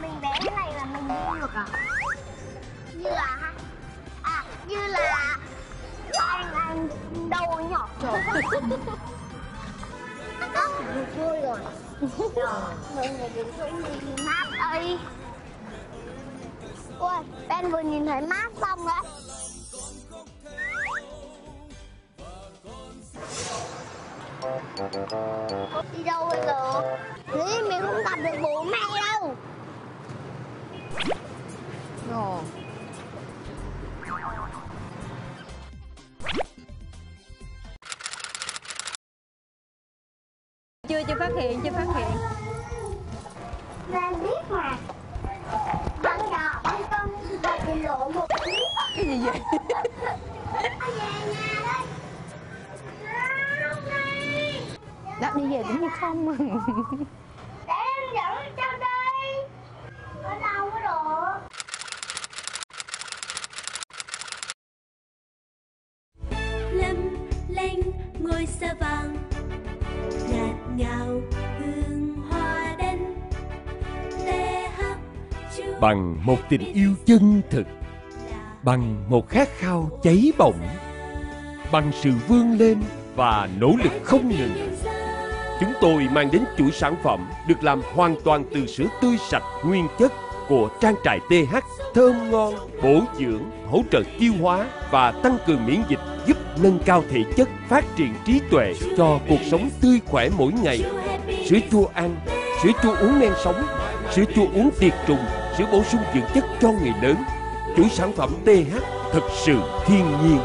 Mình vẽ cái này là mình như được à? Như là À, như là anh anh đầu nhỏ trời. Vừa vui rồi. Mọi người đừng có nhìn mát ơi Ôi, Ben vừa nhìn thấy mát xong đấy Đi đâu bây giờ? Thế mình không gặp được bố mẹ đâu Ồ. Chưa chưa phát hiện, chưa phát hiện. Nên biết mà Ăn đỏ, cơm, và bị lộ một Cái gì vậy? Ở về nhà đây Không đi Đó đi về cũng như không. Để em dẫn cho đây. Ở đâu có được? Lấp lánh ngôi sao vàng ngạt ngào hương hoa chú bằng một tình yêu chân thực bằng một khát khao cháy bỏng bằng sự vươn lên và nỗ lực không ngừng chúng tôi mang đến chuỗi sản phẩm được làm hoàn toàn từ sữa tươi sạch nguyên chất của trang trại TH thơm ngon, bổ dưỡng, hỗ trợ tiêu hóa và tăng cường miễn dịch, giúp nâng cao thể chất, phát triển trí tuệ cho cuộc sống tươi khỏe mỗi ngày. Sữa chua ăn, sữa chua uống men sống, sữa chua uống tiệt trùng, sữa bổ sung dưỡng chất cho người lớn. Chuỗi sản phẩm TH thật sự thiên nhiên.